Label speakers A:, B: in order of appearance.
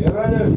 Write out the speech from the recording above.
A: Jawohl!